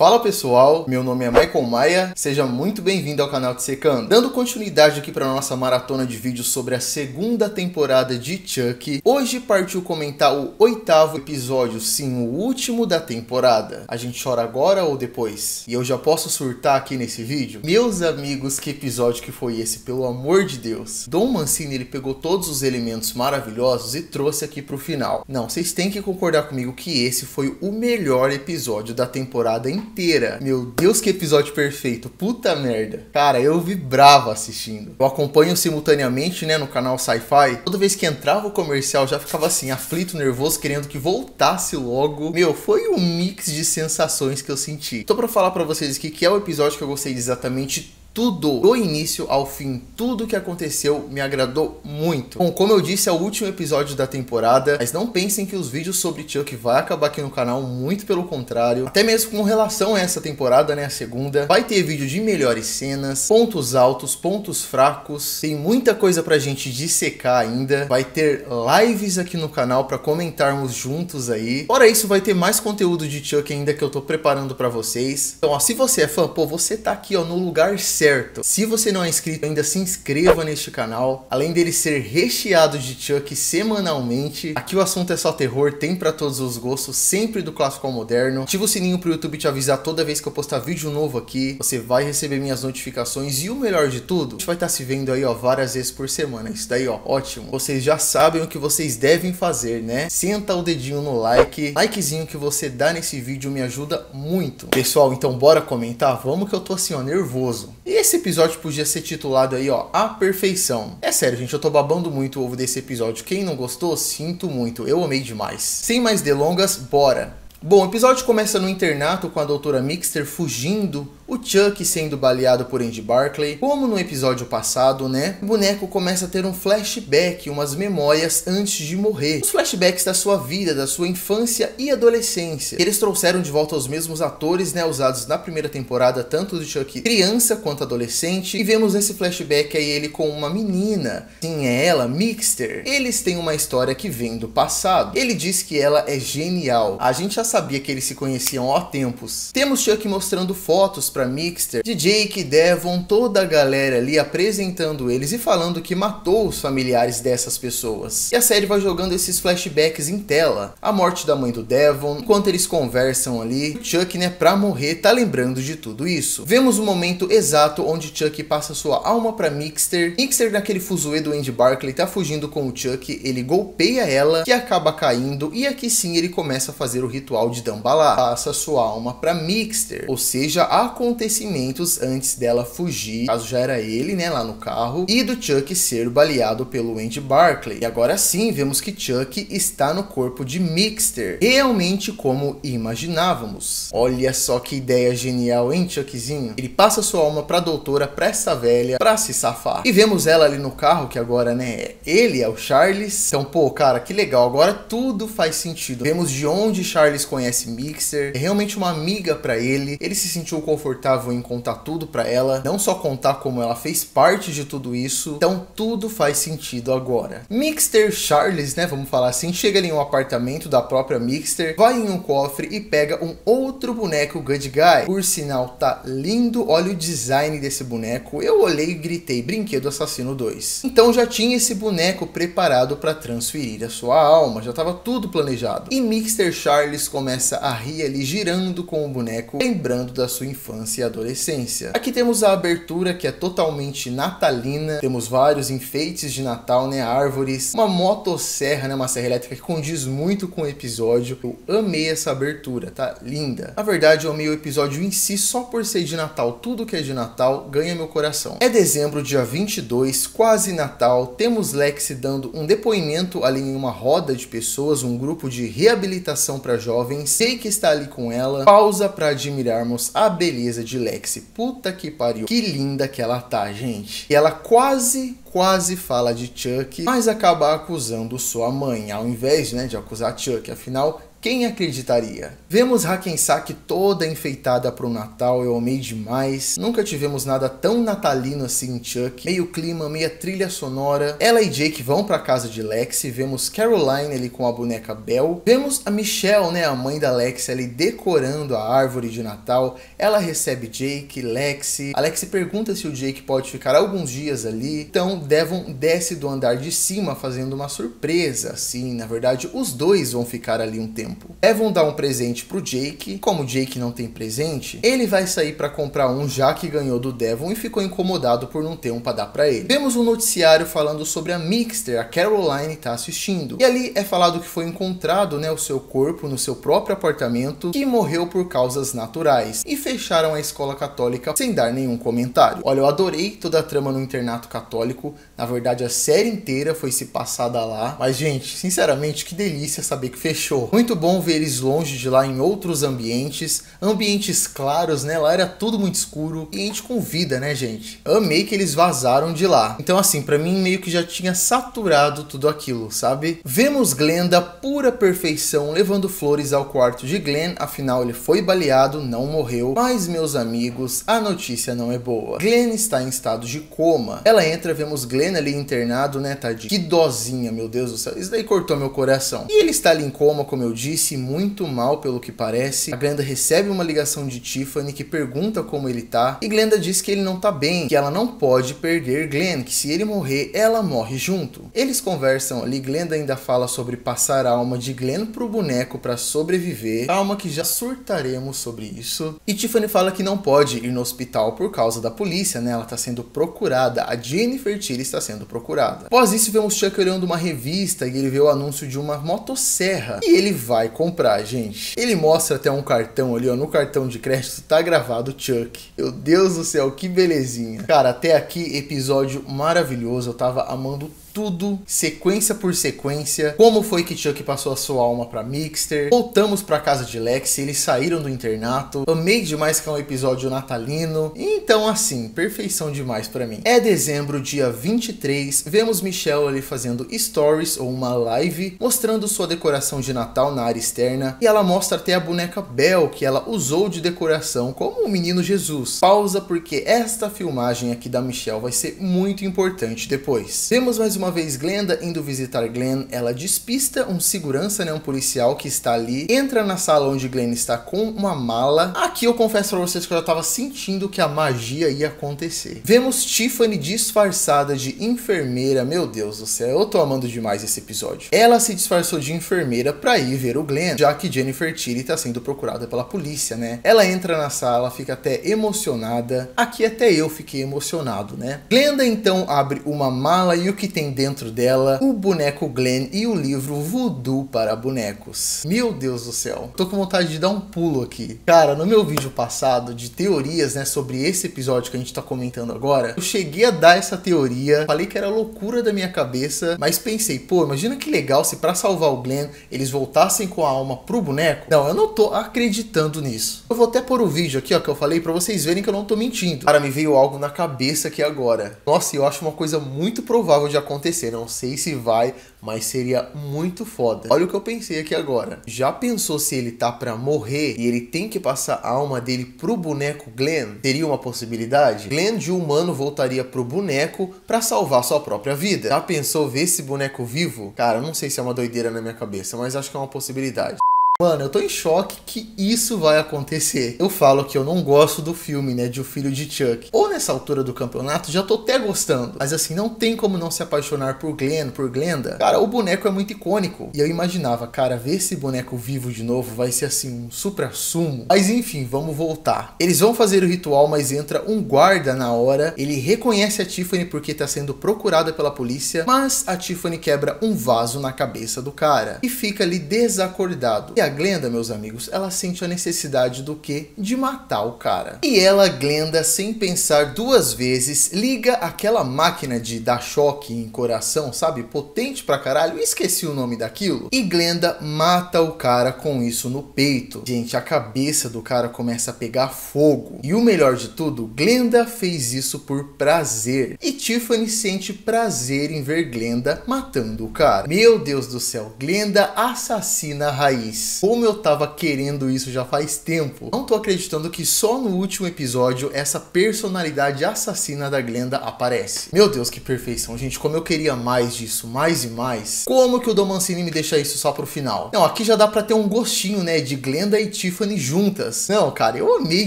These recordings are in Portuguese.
Fala pessoal, meu nome é Michael Maia, seja muito bem-vindo ao canal Secando. Dando continuidade aqui para nossa maratona de vídeos sobre a segunda temporada de Chuck, hoje partiu comentar o oitavo episódio, sim, o último da temporada. A gente chora agora ou depois? E eu já posso surtar aqui nesse vídeo? Meus amigos, que episódio que foi esse, pelo amor de Deus. Dom Mancini, ele pegou todos os elementos maravilhosos e trouxe aqui pro final. Não, vocês têm que concordar comigo que esse foi o melhor episódio da temporada inteira inteira. Meu Deus, que episódio perfeito. Puta merda. Cara, eu vibrava assistindo. Eu acompanho simultaneamente, né, no canal Sci-Fi. Toda vez que entrava o comercial, já ficava assim, aflito, nervoso, querendo que voltasse logo. Meu, foi um mix de sensações que eu senti. Tô pra falar pra vocês aqui que é o episódio que eu gostei de exatamente tudo, do início ao fim, tudo que aconteceu me agradou muito. Bom, como eu disse, é o último episódio da temporada, mas não pensem que os vídeos sobre Chuck vai acabar aqui no canal, muito pelo contrário. Até mesmo com relação a essa temporada, né, a segunda, vai ter vídeo de melhores cenas, pontos altos, pontos fracos, tem muita coisa pra gente dissecar ainda, vai ter lives aqui no canal para comentarmos juntos aí. Fora isso, vai ter mais conteúdo de Chuck ainda que eu tô preparando para vocês. Então, ó, se você é fã, pô, você tá aqui, ó, no lugar certo certo. Se você não é inscrito, ainda se inscreva neste canal. Além dele ser recheado de Chuck semanalmente, aqui o assunto é só terror, tem para todos os gostos, sempre do clássico ao moderno. Ativa o sininho pro YouTube te avisar toda vez que eu postar vídeo novo aqui. Você vai receber minhas notificações e o melhor de tudo, a gente vai estar tá se vendo aí, ó, várias vezes por semana. Isso daí, ó, ótimo. Vocês já sabem o que vocês devem fazer, né? Senta o dedinho no like. Likezinho que você dá nesse vídeo me ajuda muito. Pessoal, então bora comentar? Vamos que eu tô assim, ó, nervoso. E esse episódio podia ser titulado aí, ó, A Perfeição. É sério, gente, eu tô babando muito o ovo desse episódio. Quem não gostou, sinto muito. Eu amei demais. Sem mais delongas, bora! Bom, o episódio começa no internato com a doutora Mixter fugindo, o Chuck sendo baleado por Andy Barclay. Como no episódio passado, né? O boneco começa a ter um flashback, umas memórias antes de morrer. Os flashbacks da sua vida, da sua infância e adolescência. Eles trouxeram de volta os mesmos atores, né? Usados na primeira temporada, tanto do Chuck criança quanto adolescente. E vemos nesse flashback aí ele com uma menina. Sim, é ela, Mixter. Eles têm uma história que vem do passado. Ele diz que ela é genial. A gente já sabia que eles se conheciam há tempos. Temos Chuck mostrando fotos para Mixter de Jake, Devon, toda a galera ali apresentando eles e falando que matou os familiares dessas pessoas. E a série vai jogando esses flashbacks em tela. A morte da mãe do Devon, enquanto eles conversam ali, Chuck, né, pra morrer, tá lembrando de tudo isso. Vemos o momento exato onde Chuck passa sua alma para Mixter. Mixter, naquele fuzuê do Andy Barclay, tá fugindo com o Chuck, ele golpeia ela, que acaba caindo, e aqui sim ele começa a fazer o ritual de Dambalá. Passa sua alma para Mixter, ou seja, acontecimentos antes dela fugir, caso já era ele, né, lá no carro, e do Chuck ser baleado pelo Andy Barclay. E agora sim, vemos que Chuck está no corpo de Mixter, realmente como imaginávamos. Olha só que ideia genial, hein, Chuckzinho? Ele passa sua alma pra doutora, pra essa velha, pra se safar. E vemos ela ali no carro, que agora, né, ele é o Charles. Então, pô, cara, que legal, agora tudo faz sentido. Vemos de onde Charles conhece Mixer, é realmente uma amiga para ele. Ele se sentiu confortável em contar tudo para ela, não só contar como ela fez parte de tudo isso. Então tudo faz sentido agora. Mixter Charles, né, vamos falar assim, chega em um apartamento da própria Mixter, vai em um cofre e pega um outro boneco Good Guy. Por sinal, tá lindo. Olha o design desse boneco. Eu olhei e gritei, Brinquedo Assassino 2. Então já tinha esse boneco preparado para transferir a sua alma, já tava tudo planejado. E Mixter Charles começa a rir ali girando com o boneco, lembrando da sua infância e adolescência. Aqui temos a abertura que é totalmente natalina, temos vários enfeites de Natal, né, árvores, uma motosserra, né, uma serra elétrica que condiz muito com o episódio. Eu amei essa abertura, tá linda. Na verdade, eu amei o episódio em si só por ser de Natal. Tudo que é de Natal ganha meu coração. É dezembro, dia 22, quase Natal. Temos Lex dando um depoimento ali em uma roda de pessoas, um grupo de reabilitação para jovens sei que está ali com ela. Pausa para admirarmos a beleza de Lexi. Puta que pariu. Que linda que ela tá, gente. E ela quase quase fala de Chuck, mas acaba acusando sua mãe, ao invés né, de acusar Chuck. Afinal, Quem acreditaria? Vemos Hackensack toda enfeitada para o Natal, eu amei demais. Nunca tivemos nada tão natalino assim em Chuck. Meio clima, meia trilha sonora. Ela e Jake vão para casa de Lexi. Vemos Caroline ali com a boneca Belle. Vemos a Michelle, né, a mãe da Lexi ali decorando a árvore de Natal. Ela recebe Jake, Lexi. A Lexi pergunta se o Jake pode ficar alguns dias ali. Então Devon desce do andar de cima fazendo uma surpresa. Assim, na verdade, os dois vão ficar ali um tempo tempo. Evan dá um presente pro Jake. Como o Jake não tem presente, ele vai sair para comprar um já que ganhou do Devon e ficou incomodado por não ter um para dar para ele. Vemos um noticiário falando sobre a Mixter, a Caroline tá assistindo. E ali é falado que foi encontrado, né, o seu corpo no seu próprio apartamento que morreu por causas naturais. E fecharam a escola católica sem dar nenhum comentário. Olha, eu adorei toda a trama no internato católico. Na verdade, a série inteira foi se passada lá. Mas, gente, sinceramente, que delícia saber que fechou. Muito bom ver eles longe de lá em outros ambientes, ambientes claros, né? Lá era tudo muito escuro e gente com vida, né, gente? Amei que eles vazaram de lá. Então, assim, para mim meio que já tinha saturado tudo aquilo, sabe? Vemos Glenn da pura perfeição levando flores ao quarto de Glenn, afinal ele foi baleado, não morreu. Mas, meus amigos, a notícia não é boa. Glenn está em estado de coma. Ela entra, vemos Glenn ali internado, né, tadinho? Que dozinha, meu Deus do céu. Isso daí cortou meu coração. E ele está ali em coma, como eu disse disse muito mal pelo que parece. A Glenda recebe uma ligação de Tiffany que pergunta como ele tá e Glenda diz que ele não tá bem, que ela não pode perder Glenn, que se ele morrer, ela morre junto. Eles conversam ali, Glenda ainda fala sobre passar a alma de Glenn pro boneco para sobreviver, alma que já surtaremos sobre isso. E Tiffany fala que não pode ir no hospital por causa da polícia, né? Ela tá sendo procurada, a Jennifer Tilly está sendo procurada. Após isso, vemos Chuck olhando uma revista e ele vê o anúncio de uma motosserra e ele vai vai comprar, gente. Ele mostra até um cartão ali, ó. No cartão de crédito tá gravado Chuck. Meu Deus do céu, que belezinha. Cara, até aqui, episódio maravilhoso. Eu tava amando tudo, sequência por sequência. Como foi que Chuck passou a sua alma para Mixter? Voltamos para casa de Lex, eles saíram do internato. Amei demais que é um episódio natalino. Então assim, perfeição demais para mim. É dezembro, dia 23, vemos Michelle ali fazendo stories ou uma live mostrando sua decoração de Natal na área externa e ela mostra até a boneca Belle que ela usou de decoração como o menino Jesus. Pausa porque esta filmagem aqui da Michelle vai ser muito importante depois. Vemos mais uma vez Glenda indo visitar Glenn, ela despista um segurança, né, um policial que está ali, entra na sala onde Glenn está com uma mala. Aqui eu confesso para vocês que eu já estava sentindo que a magia ia acontecer. Vemos Tiffany disfarçada de enfermeira, meu Deus do céu, eu tô amando demais esse episódio. Ela se disfarçou de enfermeira para ir ver o Glenn, já que Jennifer Tilly está sendo procurada pela polícia, né? Ela entra na sala, fica até emocionada. Aqui até eu fiquei emocionado, né? Glenda então abre uma mala e o que tem dentro dela o boneco Glenn e o livro Voodoo para bonecos. Meu Deus do céu, tô com vontade de dar um pulo aqui. Cara, no meu vídeo passado de teorias, né, sobre esse episódio que a gente tá comentando agora, eu cheguei a dar essa teoria, falei que era loucura da minha cabeça, mas pensei, pô, imagina que legal se para salvar o Glenn eles voltassem com a alma pro boneco. Não, eu não tô acreditando nisso. Eu vou até pôr o vídeo aqui, ó, que eu falei para vocês verem que eu não tô mentindo. Cara, me veio algo na cabeça aqui agora. Nossa, eu acho uma coisa muito provável de acontecer acontecer. Não sei se vai, mas seria muito foda. Olha o que eu pensei aqui agora. Já pensou se ele tá para morrer e ele tem que passar a alma dele pro boneco Glenn? Teria uma possibilidade? Glenn de humano voltaria pro boneco para salvar sua própria vida. Já pensou ver esse boneco vivo? Cara, não sei se é uma doideira na minha cabeça, mas acho que é uma possibilidade. Mano, eu tô em choque que isso vai acontecer. Eu falo que eu não gosto do filme, né, de O Filho de Chuck. Ou nessa altura do campeonato, já tô até gostando. Mas assim, não tem como não se apaixonar por Glenn, por Glenda. Cara, o boneco é muito icônico. E eu imaginava, cara, ver esse boneco vivo de novo vai ser assim, um supra-sumo. Mas enfim, vamos voltar. Eles vão fazer o ritual, mas entra um guarda na hora. Ele reconhece a Tiffany porque tá sendo procurada pela polícia. Mas a Tiffany quebra um vaso na cabeça do cara. E fica ali desacordado. E a Glenda, meus amigos, ela sente a necessidade do que? De matar o cara. E ela, Glenda, sem pensar duas vezes, liga aquela máquina de dar choque em coração, sabe? Potente pra caralho, esqueci o nome daquilo. E Glenda mata o cara com isso no peito. Gente, a cabeça do cara começa a pegar fogo. E o melhor de tudo, Glenda fez isso por prazer. E Tiffany sente prazer em ver Glenda matando o cara. Meu Deus do céu, Glenda assassina a raiz. Como eu tava querendo isso já faz tempo. Não tô acreditando que só no último episódio essa personalidade assassina da Glenda aparece. Meu Deus, que perfeição, gente. Como eu queria mais disso, mais e mais. Como que o Dom Mancini me deixa isso só pro final? Não, aqui já dá pra ter um gostinho, né, de Glenda e Tiffany juntas. Não, cara, eu amei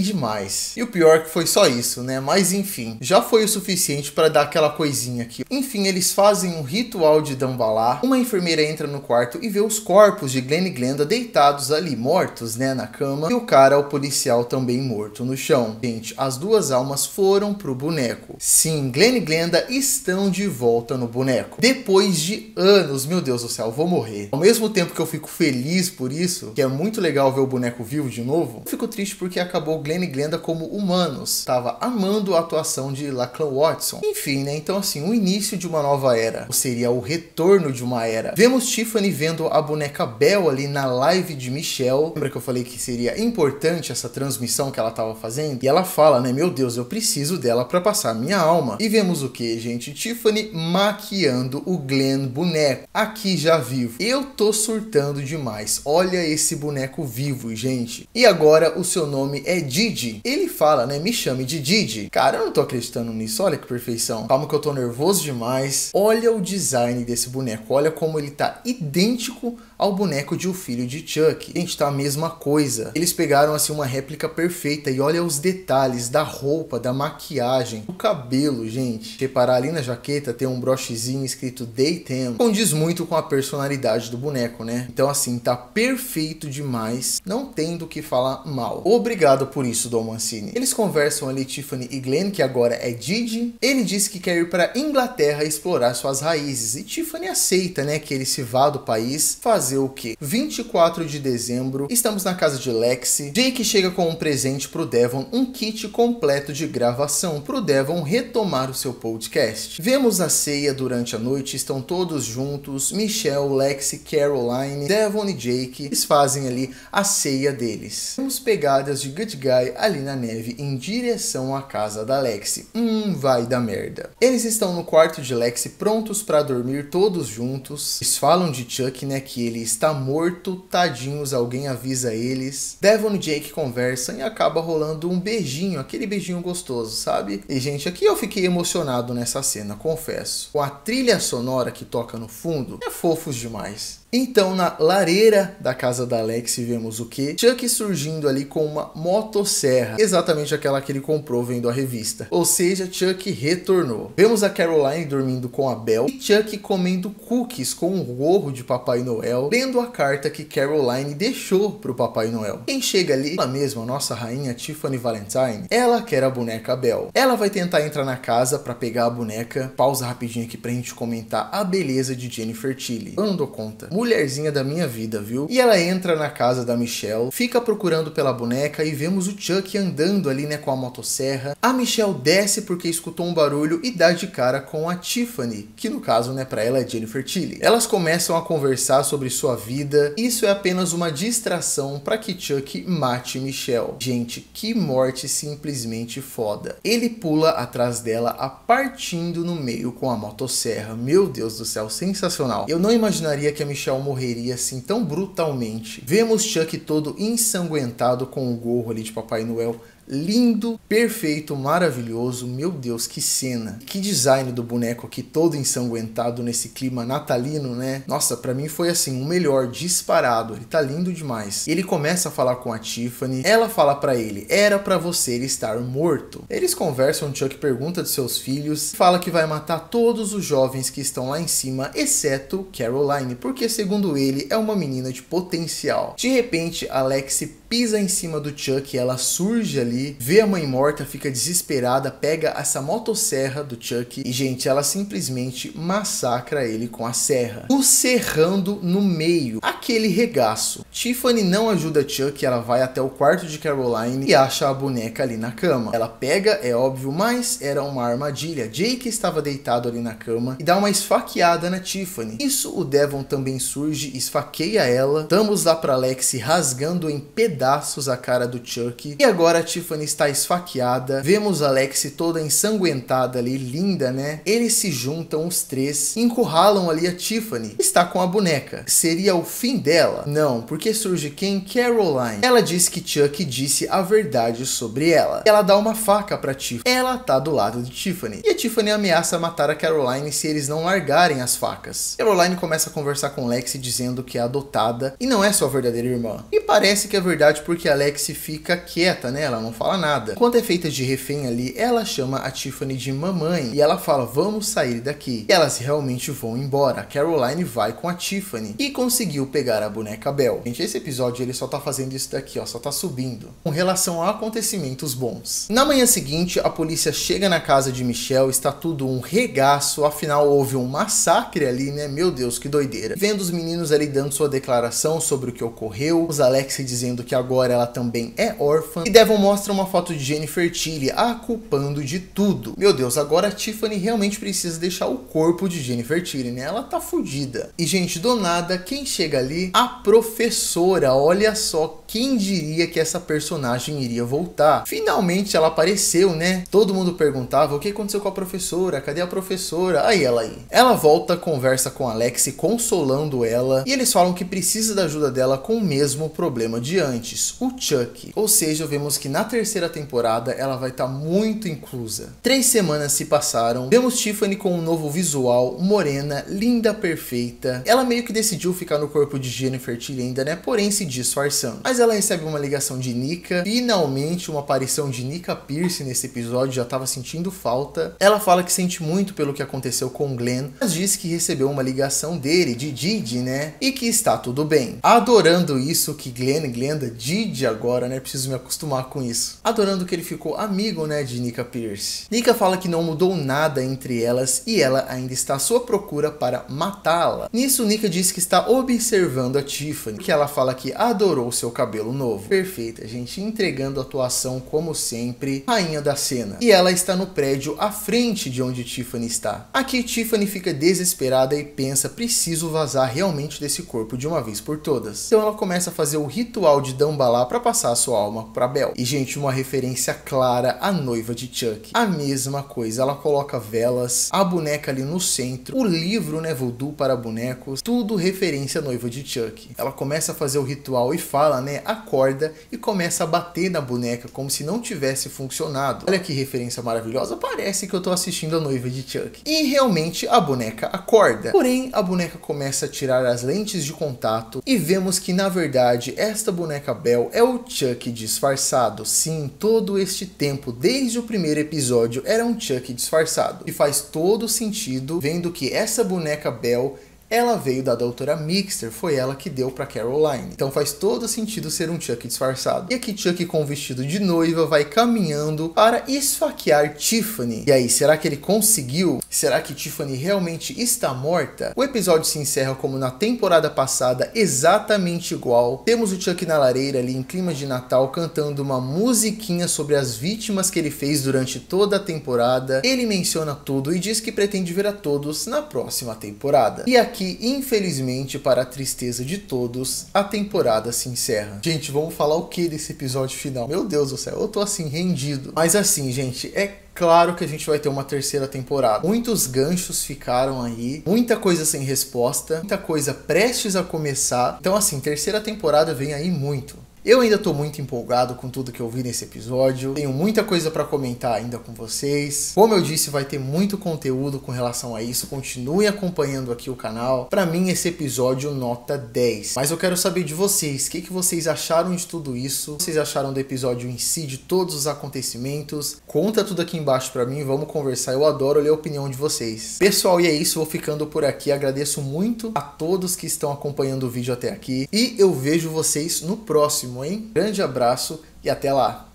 demais. E o pior que foi só isso, né? Mas enfim, já foi o suficiente para dar aquela coisinha aqui. Enfim, eles fazem um ritual de Dambalá. Uma enfermeira entra no quarto e vê os corpos de Glenn e Glenda deitados ali, mortos, né, na cama. E o cara, o policial, também morto no chão. Gente, as duas almas foram pro boneco. Sim, Glenn e Glenda estão de volta no boneco. Depois de anos, meu Deus do céu, vou morrer. Ao mesmo tempo que eu fico feliz por isso, que é muito legal ver o boneco vivo de novo, eu fico triste porque acabou Glenn e Glenda como humanos. Tava amando a atuação de Lachlan Watson. Enfim, né? Então, assim, o início de uma nova era. Ou seria o retorno de uma era. Vemos Tiffany vendo a boneca Belle ali na live de Michelle. Lembra que eu falei que seria importante essa transmissão que ela tava fazendo? E ela fala, né? Meu Deus, eu preciso dela para passar minha alma. E vemos o que, gente? Tiffany maquiando o Glenn boneco. Aqui já vivo. Eu tô surtando demais. Olha esse boneco vivo, gente. E agora o seu nome é Didi. Ele fala, né? Me chame de Didi. Cara, eu não tô acreditando nisso. Olha que perfeição. Calma que eu tô nervoso demais. Olha o design desse boneco. Olha como ele tá idêntico ao boneco de O Filho de Chuck. Gente, tá a mesma coisa. Eles pegaram assim uma réplica perfeita e olha os detalhes da roupa, da maquiagem, do cabelo, gente. Reparar ali na jaqueta tem um brochezinho escrito Daytime. Condiz muito com a personalidade do boneco, né? Então assim, tá perfeito demais. Não tem do que falar mal. Obrigado por isso, Dom Mancini. Eles conversam ali Tiffany e Glenn, que agora é Didi. Ele diz que quer ir para Inglaterra explorar suas raízes e Tiffany aceita, né, que ele se vá do país fazer fazer o que? 24 de dezembro, estamos na casa de Lexi. Jake chega com um presente pro Devon, um kit completo de gravação pro Devon retomar o seu podcast. Vemos a ceia durante a noite, estão todos juntos, Michelle, Lexi, Caroline, Devon e Jake, eles fazem ali a ceia deles. Temos pegadas de Good Guy ali na neve em direção à casa da Lexi. Hum, vai dar merda. Eles estão no quarto de Lexi prontos para dormir todos juntos. Eles falam de Chuck, né, que ele ele está morto, tadinhos, alguém avisa eles. Devon e Jake conversam e acaba rolando um beijinho, aquele beijinho gostoso, sabe? E gente, aqui eu fiquei emocionado nessa cena, confesso. Com a trilha sonora que toca no fundo, é fofos demais. Então, na lareira da casa da Alex, vemos o que? Chuck surgindo ali com uma motosserra, exatamente aquela que ele comprou vendo a revista. Ou seja, Chuck retornou. Vemos a Caroline dormindo com a Belle e Chuck comendo cookies com um gorro de Papai Noel, lendo a carta que Caroline deixou pro Papai Noel. Quem chega ali, ela mesma, nossa rainha Tiffany Valentine, ela quer a boneca Belle. Ela vai tentar entrar na casa para pegar a boneca. Pausa rapidinho aqui pra gente comentar a beleza de Jennifer Tilly. Eu não dou conta mulherzinha da minha vida, viu? E ela entra na casa da Michelle, fica procurando pela boneca e vemos o Chuck andando ali, né, com a motosserra. A Michelle desce porque escutou um barulho e dá de cara com a Tiffany, que no caso, né, para ela é Jennifer Tilly. Elas começam a conversar sobre sua vida. Isso é apenas uma distração para que Chuck mate Michelle. Gente, que morte simplesmente foda. Ele pula atrás dela, a partindo no meio com a motosserra. Meu Deus do céu, sensacional. Eu não imaginaria que a Michelle morreria assim tão brutalmente. Vemos Chuck todo ensanguentado com o gorro ali de Papai Noel lindo, perfeito, maravilhoso. Meu Deus, que cena. Que design do boneco aqui todo ensanguentado nesse clima natalino, né? Nossa, para mim foi assim, o melhor disparado. Ele tá lindo demais. Ele começa a falar com a Tiffany. Ela fala para ele: "Era para você estar morto". Eles conversam, Chuck pergunta de seus filhos, fala que vai matar todos os jovens que estão lá em cima, exceto Caroline, porque segundo ele é uma menina de potencial. De repente, Alex pisa em cima do Chuck, ela surge ali vê a mãe morta, fica desesperada, pega essa motosserra do Chuck e, gente, ela simplesmente massacra ele com a serra, o serrando no meio, aquele regaço. Tiffany não ajuda Chuck, ela vai até o quarto de Caroline e acha a boneca ali na cama. Ela pega, é óbvio, mas era uma armadilha. Jake estava deitado ali na cama e dá uma esfaqueada na Tiffany. Isso o Devon também surge, esfaqueia ela. Damos lá para Lexi rasgando em pedaços pedaços a cara do Chuck. E agora a Tiffany está esfaqueada. Vemos a Lexi toda ensanguentada ali, linda, né? Eles se juntam, os três, encurralam ali a Tiffany. Está com a boneca. Seria o fim dela? Não, porque surge quem? Caroline. Ela diz que Chuck disse a verdade sobre ela. Ela dá uma faca para Tiffany. Ela tá do lado de Tiffany. E a Tiffany ameaça matar a Caroline se eles não largarem as facas. Caroline começa a conversar com Lexi dizendo que é adotada e não é sua verdadeira irmã. E parece que é verdade porque a Lexi fica quieta, né? Ela não fala nada. Quando é feita de refém ali, ela chama a Tiffany de mamãe e ela fala: "Vamos sair daqui". E elas realmente vão embora. A Caroline vai com a Tiffany e conseguiu pegar a boneca Belle. Gente, esse episódio ele só tá fazendo isso daqui, ó, só tá subindo. Com relação a acontecimentos bons. Na manhã seguinte, a polícia chega na casa de Michelle, está tudo um regaço, afinal houve um massacre ali, né? Meu Deus, que doideira. Vendo os meninos ali dando sua declaração sobre o que ocorreu, os Alex dizendo que agora ela também é órfã, e Devon mostra uma foto de Jennifer Tilly a culpando de tudo. Meu Deus, agora a Tiffany realmente precisa deixar o corpo de Jennifer Tilly, né? Ela tá fodida. E gente, do nada, quem chega ali? A professora. Olha só, quem diria que essa personagem iria voltar? Finalmente ela apareceu, né? Todo mundo perguntava o que aconteceu com a professora, cadê a professora? Aí ela aí. Ela volta, conversa com Alex, consolando ela, e eles falam que precisa da ajuda dela com o mesmo problema de antes, o Chuck. Ou seja, vemos que na terceira temporada ela vai estar tá muito inclusa. Três semanas se passaram, vemos Tiffany com um novo visual, morena, linda, perfeita. Ela meio que decidiu ficar no corpo de Jennifer Tilly ainda, né? Porém se disfarçando. Mas ela recebe uma ligação de Nika, finalmente uma aparição de Nika Pierce nesse episódio, já estava sentindo falta. Ela fala que sente muito pelo que aconteceu com Glenn, mas diz que recebeu uma ligação dele, de Didi, né? E que está tudo bem. Adorando isso que Glenn, Glenda, Didi agora, né? Preciso me acostumar com isso. Adorando que ele ficou amigo, né, de Nika Pierce. Nika fala que não mudou nada entre elas e ela ainda está à sua procura para matá-la. Nisso, Nika diz que está observando a Tiffany, que ela fala que adorou seu cabelo novo. Perfeita, gente, entregando atuação como sempre, rainha da cena. E ela está no prédio à frente de onde Tiffany está. Aqui Tiffany fica desesperada e pensa, preciso vazar realmente desse corpo de uma vez por todas. Então ela começa a fazer o ritual de Dambalá para passar a sua alma para Bel. E gente, uma referência clara à noiva de Chuck. A mesma coisa, ela coloca velas, a boneca ali no centro, o livro, né, voodoo para bonecos, tudo referência à noiva de Chuck. Ela começa a fazer o ritual e fala, né, acorda e começa a bater na boneca como se não tivesse funcionado. Olha que referência maravilhosa, parece que eu tô assistindo a noiva de Chuck. E realmente a boneca acorda. Porém, a boneca começa a tirar as lentes de contato e vemos que na verdade esta boneca Bell é o Chuck disfarçado. Sim, todo este tempo, desde o primeiro episódio, era um Chuck disfarçado. E faz todo sentido vendo que essa boneca Bell ela veio da doutora Mixter, foi ela que deu para Caroline. Então faz todo sentido ser um Chuck disfarçado. E aqui Chuck com vestido de noiva vai caminhando para esfaquear Tiffany. E aí, será que ele conseguiu? Será que Tiffany realmente está morta? O episódio se encerra como na temporada passada, exatamente igual. Temos o Chuck na lareira ali em clima de Natal cantando uma musiquinha sobre as vítimas que ele fez durante toda a temporada. Ele menciona tudo e diz que pretende ver a todos na próxima temporada. E aqui infelizmente, para a tristeza de todos, a temporada se encerra. Gente, vamos falar o que desse episódio final? Meu Deus do céu, eu tô assim, rendido. Mas assim, gente, é claro que a gente vai ter uma terceira temporada. Muitos ganchos ficaram aí, muita coisa sem resposta, muita coisa prestes a começar. Então, assim, terceira temporada vem aí muito. Eu ainda estou muito empolgado com tudo que eu vi nesse episódio. Tenho muita coisa para comentar ainda com vocês. Como eu disse, vai ter muito conteúdo com relação a isso. Continue acompanhando aqui o canal. Para mim, esse episódio nota 10. Mas eu quero saber de vocês. O que, que vocês acharam de tudo isso? Vocês acharam do episódio em si, de todos os acontecimentos? Conta tudo aqui embaixo para mim. Vamos conversar. Eu adoro ler a opinião de vocês. Pessoal, e é isso. Vou ficando por aqui. Agradeço muito a todos que estão acompanhando o vídeo até aqui. E eu vejo vocês no próximo próximo, hein? Grande abraço e até lá!